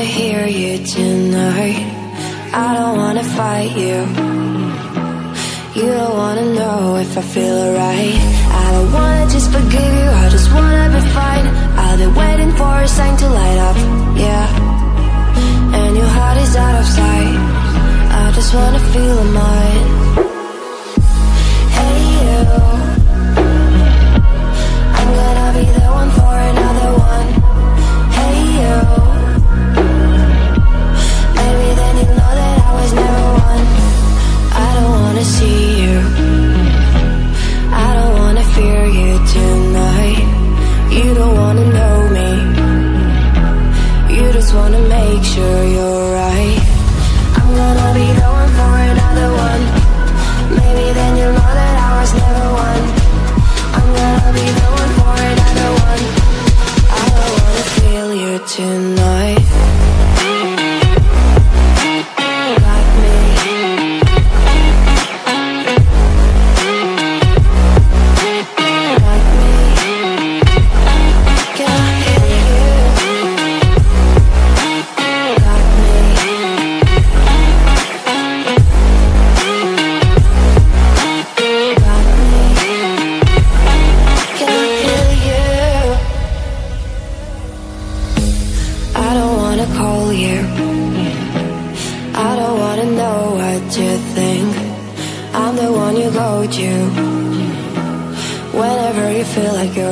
wanna hear you tonight. I don't wanna fight you. You don't wanna know if I feel alright. I don't wanna just forget.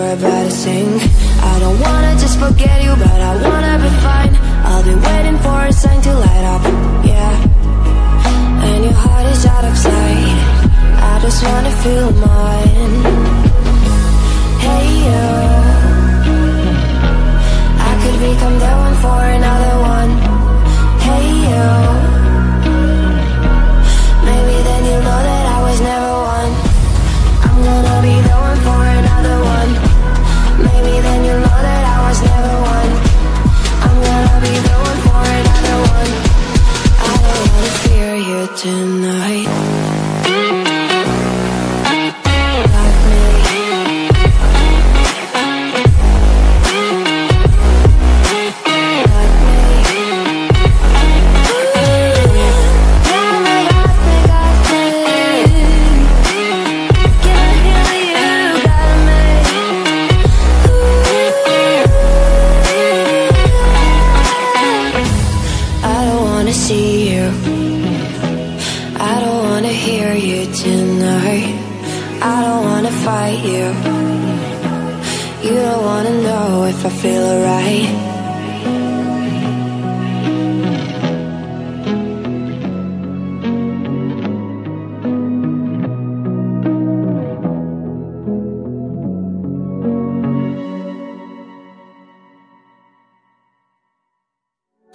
You're about to sink. I don't wanna just forget you, but I wanna be fine. I'll be waiting for a sign to light up, yeah. And your heart is out of sight. I just wanna feel mine. Hey you. I could become the one for another I don't wanna fight you. You don't wanna know if I feel alright.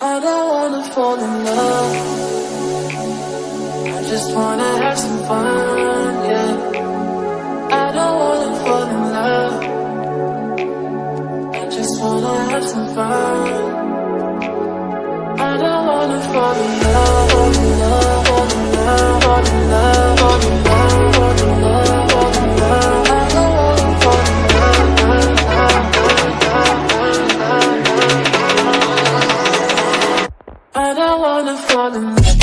I don't wanna fall in love. I just wanna have some fun, have some fun. I don't wanna fall in love, fall in love, fall in love, fall in love, fall in love, fall in love, fall in love. I don't wanna fall in. I don't wanna fall in love.